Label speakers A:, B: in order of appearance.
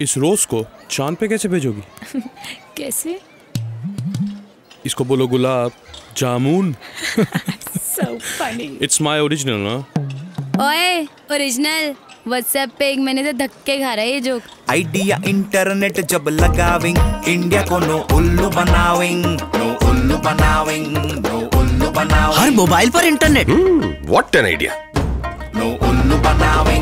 A: इस रोज को चाँद पे कैसे भेजोगी?
B: कैसे?
A: इसको बोलो gulab jamun.
B: So funny
A: it's my original ना?
B: ओए ओरिजिनल व्हाट्सएप पे एक महीने से तो धक्के खा रहा है ये जोक
C: आइडिया इंटरनेट जब लगाविंग इंडिया को नो उल्लू बनाविंग नो उल्लू बनाविंग नो उल्लू बनाविंग।
D: हर मोबाइल पर internet.
E: What an idea
C: no उल्लू बनाविंग।